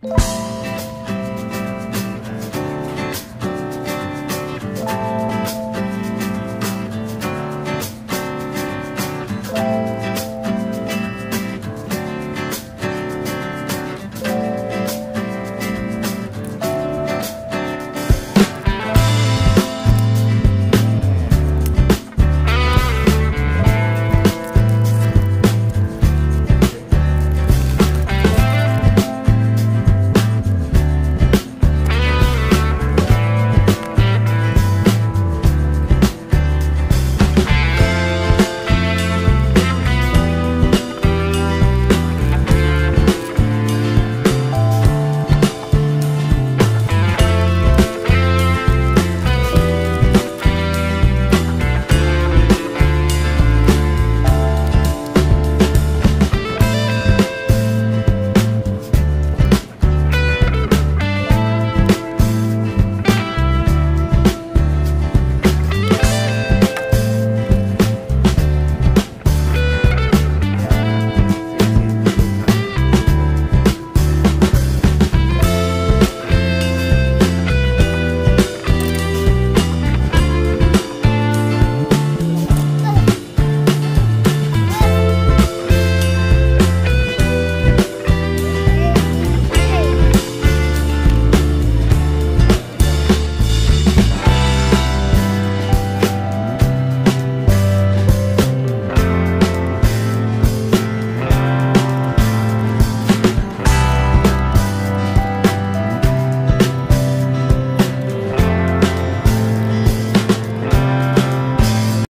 you